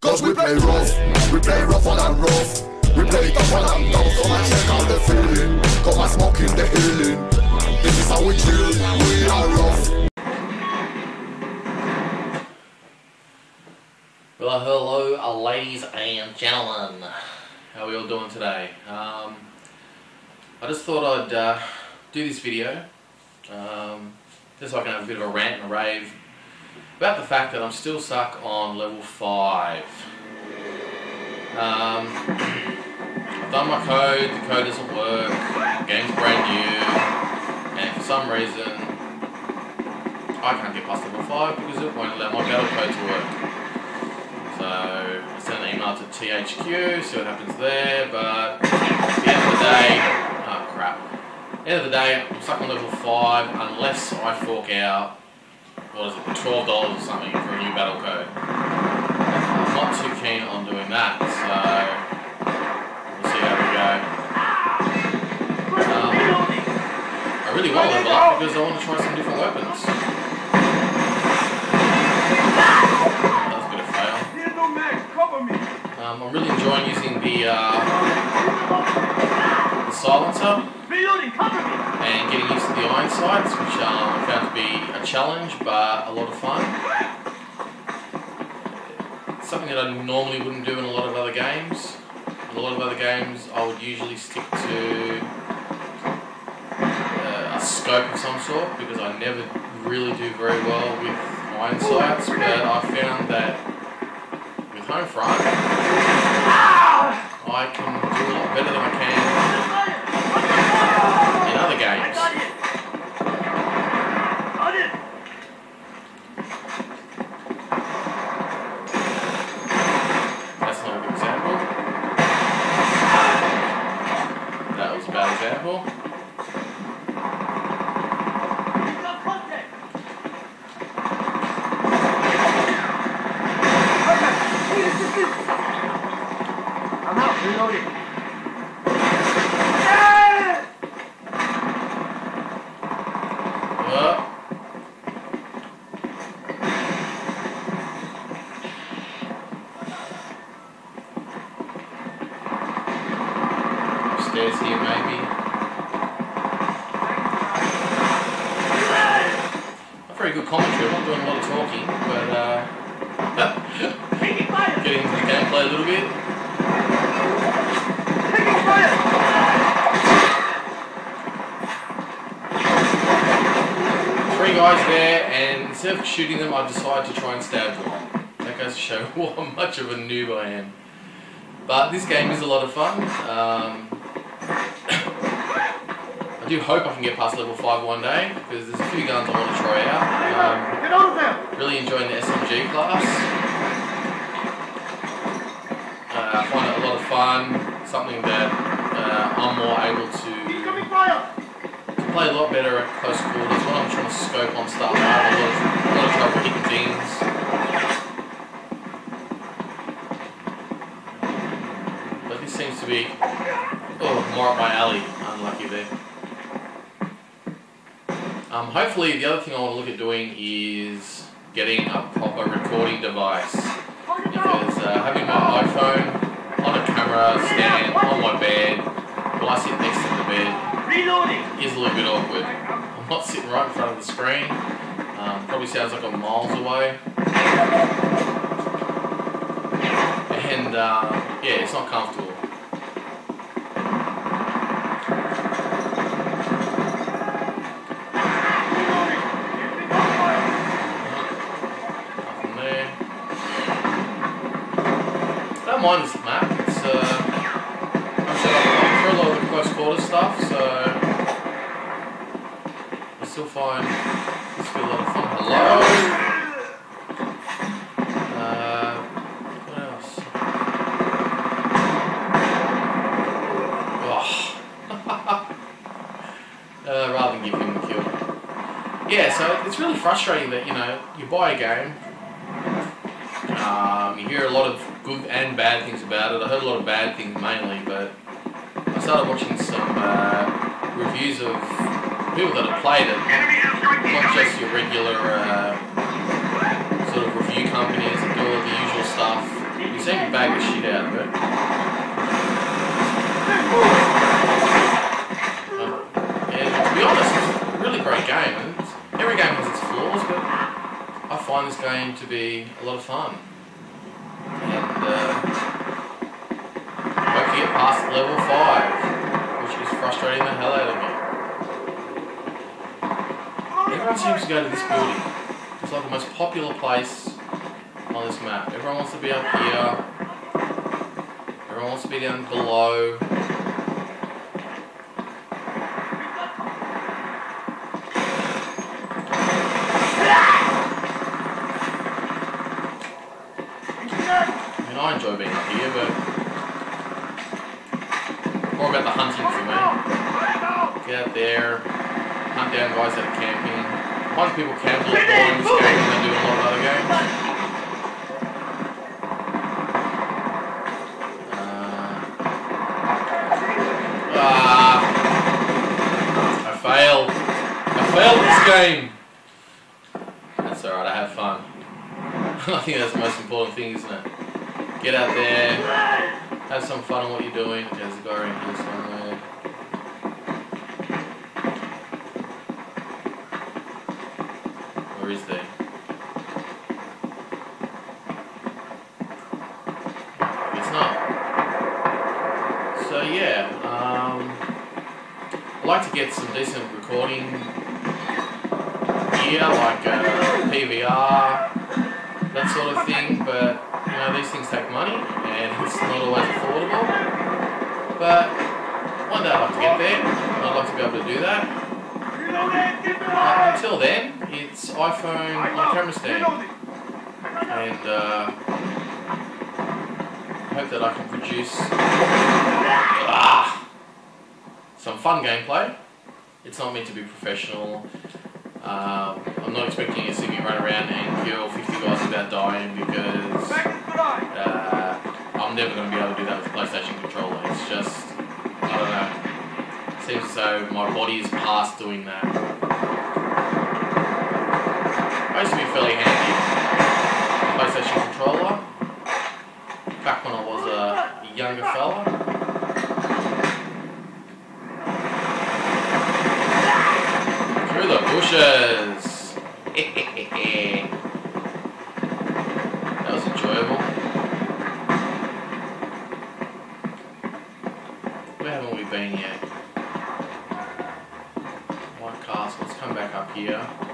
Cause we play rough, we play rougher than rough. We play tougher than tough. Come and check out the feeling. Come and smoke in the healing. This is how we chill. We are rough. Well, hello, uh, ladies and gentlemen. How are we all doing today? Um, I just thought I'd uh, do this video um, just so I can have a bit of a rant and a rave about the fact that I'm still stuck on level 5. Um, I've done my code, the code doesn't work, the game's brand new, and for some reason I can't get past level 5 because it won't allow my battle code to work. So I sent an email to THQ, see what happens there, but at the end of the day, oh crap. At the end of the day, I'm stuck on level 5 unless I fork out, what is it, $12 or something for a new battle code. I'm not too keen on doing that, so we'll see how we go. Um, I really want to level up because I want to try some different weapons. That was a bit of fail. Um, I'm really enjoying using the, uh, the silencer and getting the iron sights, which um, I found to be a challenge but a lot of fun. Something that I normally wouldn't do in a lot of other games. In a lot of other games, I would usually stick to uh, a scope of some sort because I never really do very well with iron sights, but I found that with Homefront, I can do a lot better than I can in other games. Example. I'm out, reloading. Here maybe. Very good commentary, I'm not doing a lot of talking, but uh, getting into the gameplay a little bit. Three guys there, and instead of shooting them, I've decided to try and stab one. That goes to show how much of a noob I am. But this game is a lot of fun. Um, I do hope I can get past level 5 one day, because there's a few guns I want to try out. Um, Get out of there! really enjoying the SMG class. Uh, I find it a lot of fun, something that uh, I'm more able to to play a lot better at close quarters when I'm trying to scope on stuff. I have a lot of, a lot of trouble hitting things. But this seems to be oh, more up my alley. Um, hopefully, the other thing I want to look at doing is getting a proper recording device. Because uh, having my iPhone on a camera stand on my bed while I sit next to the bed is a little bit awkward. I'm not sitting right in front of the screen. Um, probably sounds like I'm miles away. And uh, yeah, it's not comfortable. Don't map. It's uh, I'm set up for a lot of quarter stuff, so I still find this to be a lot of fun. Hello. Uh, rather than give him the kill. Yeah, so it's really frustrating that you know you buy a game. You hear a lot of good and bad things about it. I heard a lot of bad things mainly, but I started watching some uh, reviews of people that have played it, not just your regular uh, sort of review companies that do all the usual stuff. You seem to bag the shit out of it. Um, and to be honest, it's a really great game. Every game has its flaws, but I find this game to be a lot of fun. And uh, to get past level 5, which is frustrating the hell out of me. Everyone seems to go to this building. It's like the most popular place on this map. Everyone wants to be up here. Everyone wants to be down below. I mean, I enjoy being up here, but more about the hunting for me. Get out there, hunt down guys that are camping. I of people camp a lot more in this game than they do a lot of other games. Uh, ah, I failed. I failed this game. That's alright, I have fun. I think that's the most important thing, isn't it? Get out there, have some fun on what you're doing. There's a guy around here somewhere. Where is they? It's not. So yeah, um, I like to get some decent recording gear, like uh, PVR, that sort of thing. But you know, these things take money, and it's not always affordable. But one day I'd like to get there. I'd like to be able to do that. Uh, until then, it's iPhone on camera stand, and uh, I hope that I can produce ah, some fun gameplay. It's not meant to be professional. Um, I'm not expecting you to see me run around and kill 50 guys without dying because uh, I'm never going to be able to do that with a PlayStation controller. It's just, I don't know. Seems as though my body is past doing that. I used to be fairly handy PlayStation controller back when I was a younger fella. Bushes. that was enjoyable. Where haven't we been yet? White Castle. Let's come back up here.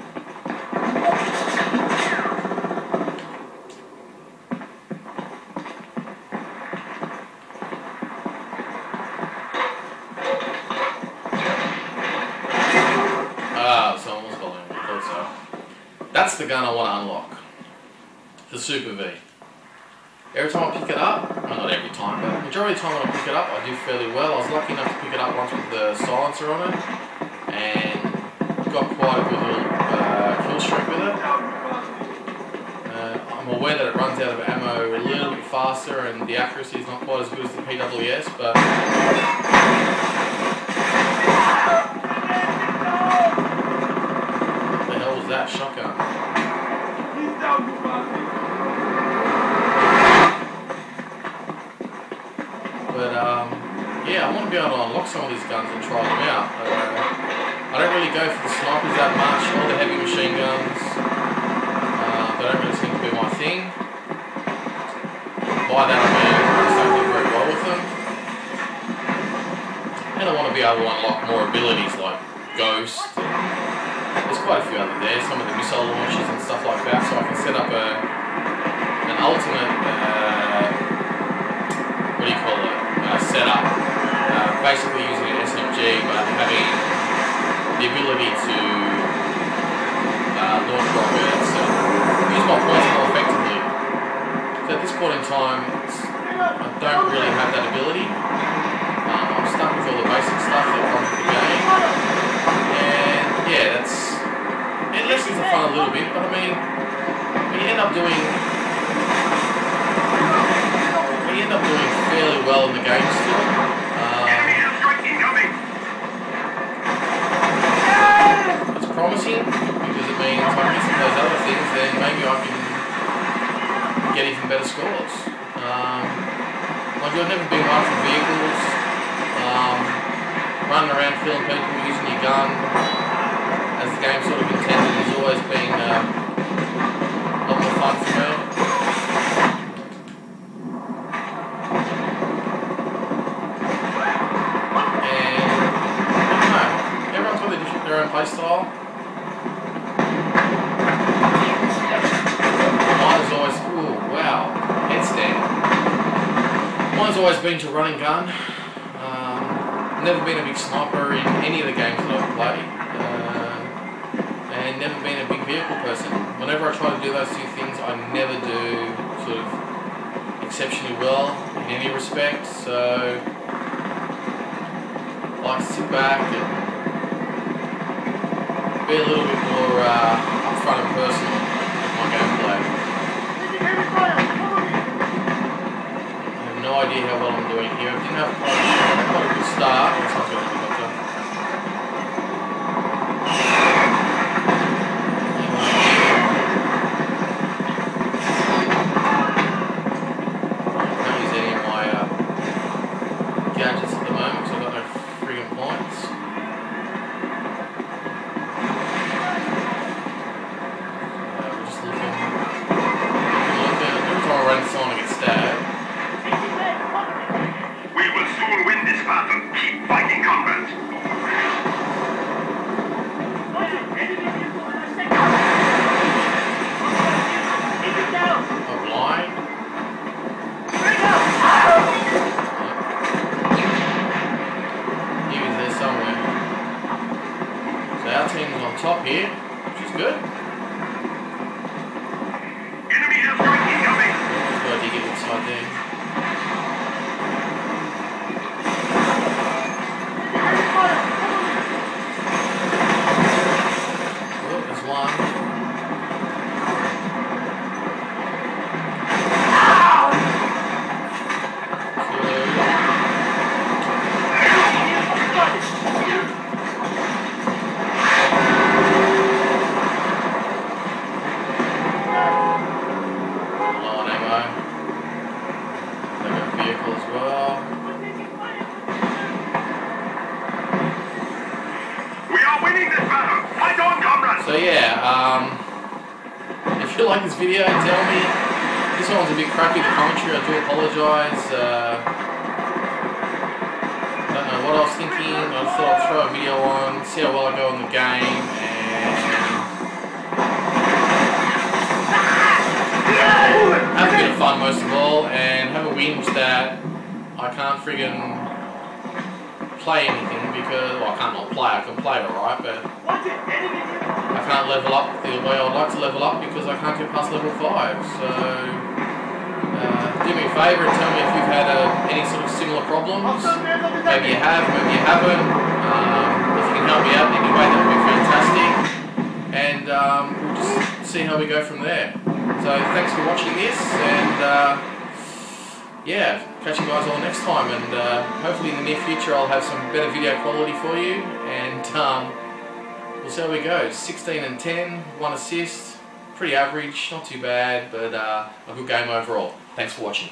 That's the gun I want to unlock. The Super V. Every time I pick it up, well, not every time, but majority of the time when I pick it up, I do fairly well. I was lucky enough to pick it up once with the silencer on it, and got quite a good little uh, kill streak with it. Uh, I'm aware that it runs out of ammo a little bit faster, and the accuracy is not quite as good as the PWS, but some of these guns and try them out. Uh, I don't really go for the snipers that much, or the heavy machine guns. Uh, they don't really seem to be my thing. By that I mean I just don't do very well with them. And I want to be able to unlock more abilities like Ghost. There's quite a few other there, some of the missile launchers and stuff like that, so I can set up a an ultimate. Uh, what do you call it? Uh, setup. Basically using an SMG, but having the ability to uh, launch rockets and use my points more effectively. So at this point in time, I don't really have that ability. Um, I'm stuck with all the basic stuff that comes with the game. And yeah, that's it lessens the fun a little bit, but I mean, we end up doing we end up doing fairly well in the game still. Promising because it means if I'm missing those other things, then maybe I can get even better scores. Um, like you've never been one for vehicles. Um, running around killing people using your gun, as the game sort of intended, has always been uh, a lot more fun for me. And I know, everyone's got their own playstyle. Mine's always been to run and gun. Um, never been a big sniper in any of the games that I've played. Uh, and never been a big vehicle person. Whenever I try to do those two things, I never do sort of exceptionally well in any respect. So I like to sit back and be a little bit more uh, upfront and personal with my gameplay. No idea how well I'm doing here. I didn't have quite a, good start. If you like this video, tell me. This one's a bit crappy, the commentary, I do apologise. Uh, I don't know what I was thinking, I thought I'd throw a video on, see how well I go in the game, and have a bit of fun most of all, and have a whinge that I can't friggin' play anything because, well I can't not play, I can play alright, but it. Enemy vehicle. I can't level up the way I'd like to level up because I can't get past level 5. So, uh, do me a favour and tell me if you've had uh, any sort of similar problems. Hostile man on the Maybe you have, maybe you haven't. Um, if you can help me out in any way, that would be fantastic. And um, we'll just see how we go from there. So, thanks for watching this, and uh, yeah, catch you guys all next time. And uh, hopefully, in the near future, I'll have some better video quality for you. And um, We'll see how we go. 16 and 10, one assist, pretty average, not too bad, but uh, a good game overall. Thanks for watching.